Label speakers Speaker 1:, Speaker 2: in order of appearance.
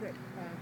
Speaker 1: Good. Uh,